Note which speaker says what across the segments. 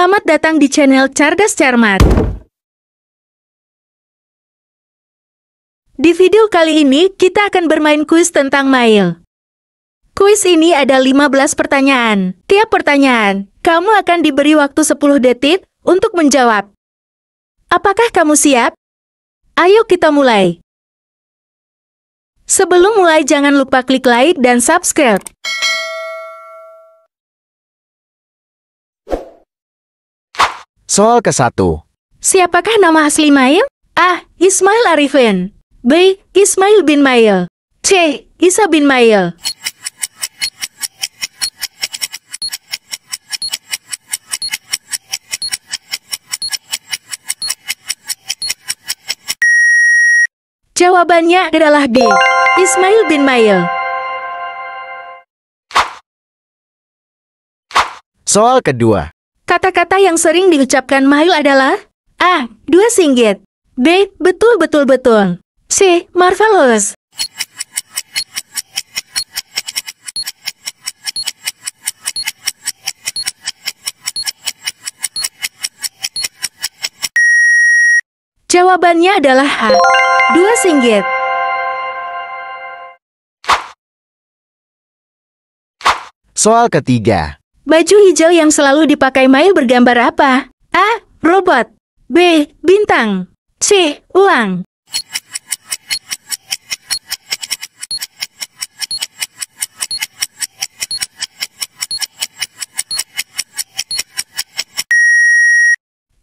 Speaker 1: Selamat datang di channel Cerdas Cermat. Di video kali ini, kita akan bermain kuis tentang Mail. Kuis ini ada 15 pertanyaan. Tiap pertanyaan, kamu akan diberi waktu 10 detik untuk menjawab. Apakah kamu siap? Ayo kita mulai. Sebelum mulai jangan lupa klik like dan subscribe.
Speaker 2: Soal ke-1.
Speaker 1: Siapakah nama asli Mail? A. Ismail Arifin B. Ismail bin Mail C. Isa bin Mail Jawabannya adalah B. Ismail bin Mail.
Speaker 2: Soal kedua.
Speaker 1: Kata-kata yang sering diucapkan Mail adalah A. Dua singgit B. Betul-betul-betul C. Marvelous Jawabannya adalah H. Dua singgit.
Speaker 2: Soal ketiga.
Speaker 1: Baju hijau yang selalu dipakai Mail bergambar apa? A. Robot B. Bintang C. Uang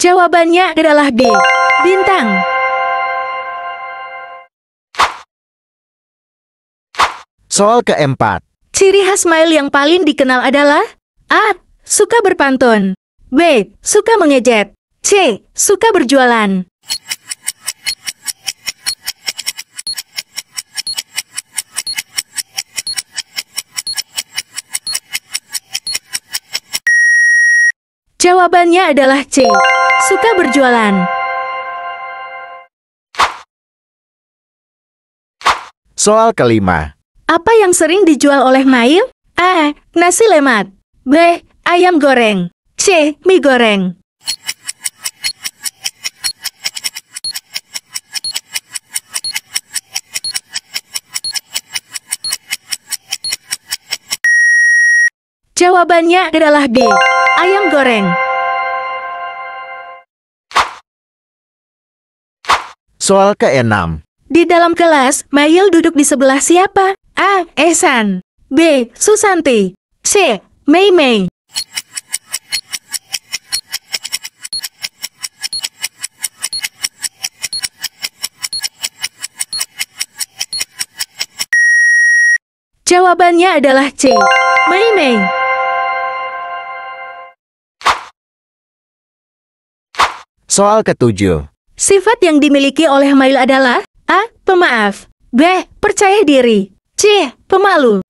Speaker 1: Jawabannya adalah B. Bintang.
Speaker 2: Soal keempat.
Speaker 1: Ciri khas Mail yang paling dikenal adalah A. Suka berpantun B. Suka mengejet C. Suka berjualan Jawabannya adalah C. Suka berjualan.
Speaker 2: Soal kelima.
Speaker 1: Apa yang sering dijual oleh Mail? A. Nasi lemak B. Ayam goreng C. Mie goreng Jawabannya adalah B. Ayam goreng.
Speaker 2: Soal keenam.
Speaker 1: Di dalam kelas, Mayil duduk di sebelah siapa? A. Esan B. Susanti C. Mei Mei Jawabannya adalah C. Mei Mei.
Speaker 2: Soal ketujuh.
Speaker 1: Sifat yang dimiliki oleh Mail adalah A. Pemaaf B. Percaya diri C. Pemalu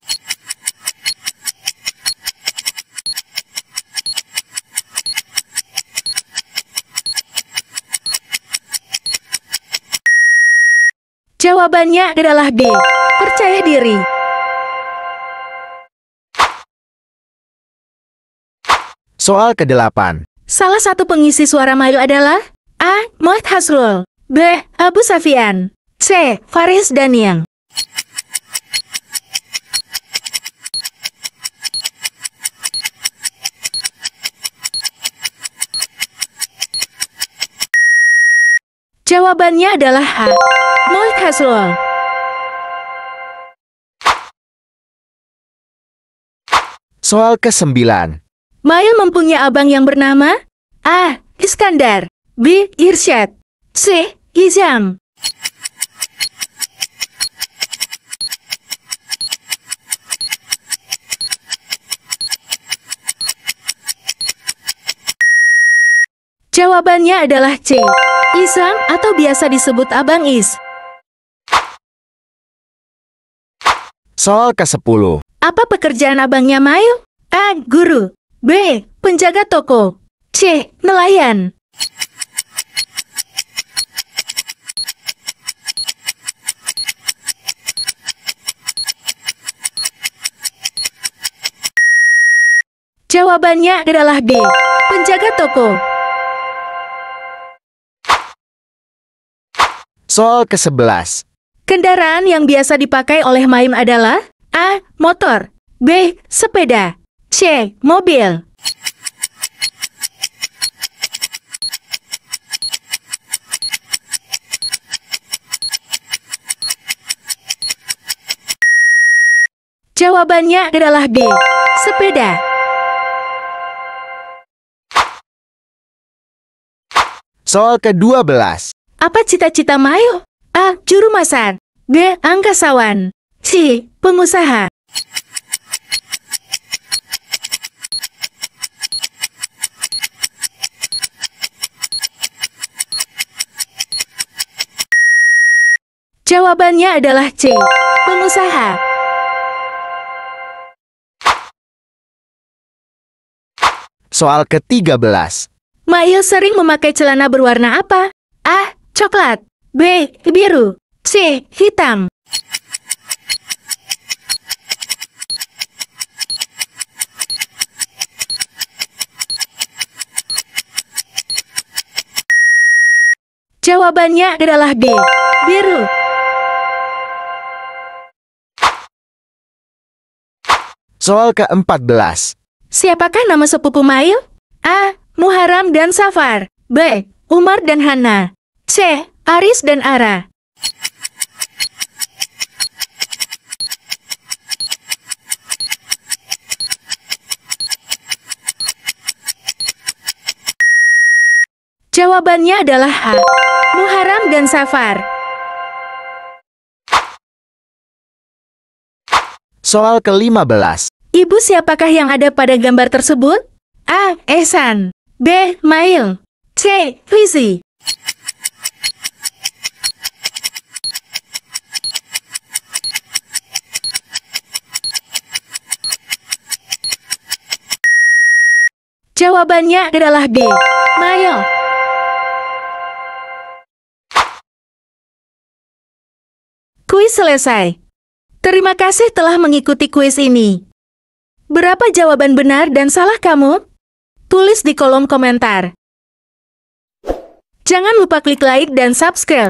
Speaker 1: Jawabannya adalah B. Percaya diri.
Speaker 2: Soal kedelapan.
Speaker 1: Salah satu pengisi suara Mail adalah A. Mohd Hasrul B. Abu Safian C. Faris Daniang Jawabannya adalah H. Mohd Hasrul.
Speaker 2: Soal kesembilan.
Speaker 1: Mail mempunyai abang yang bernama A. Iskandar B. Irsyad C. Izam Jawabannya adalah C. Izam atau biasa disebut Abang Is.
Speaker 2: Soal ke-10.
Speaker 1: Apa pekerjaan abangnya Mail? A. Guru B. Penjaga toko C. Nelayan Jawabannya adalah B. Penjaga toko.
Speaker 2: Soal ke-11.
Speaker 1: Kendaraan yang biasa dipakai oleh Maim adalah A. Motor B. Sepeda C. Mobil Jawabannya adalah B. Sepeda.
Speaker 2: Soal ke-12.
Speaker 1: Apa cita-cita Mail? A. Juru masak B. Angkasawan C. Pengusaha Jawabannya adalah C. Pengusaha.
Speaker 2: Soal ke-13.
Speaker 1: Mail sering memakai celana berwarna apa? A. Coklat B. Biru C. Hitam Jawabannya adalah B. Biru.
Speaker 2: Soal ke-14.
Speaker 1: Siapakah nama sepupu Mail? A. Muharam dan Safar B. Umar dan Hana C. Aris dan Ara Jawabannya adalah H. Muharam dan Safar.
Speaker 2: Soal ke-15.
Speaker 1: Ibu siapakah yang ada pada gambar tersebut? A. Ehsan B. Mail C. Fizi Jawabannya adalah B. Mail. Kuis selesai. Terima kasih telah mengikuti kuis ini. Berapa jawaban benar dan salah kamu? Tulis di kolom komentar. Jangan lupa klik like dan subscribe.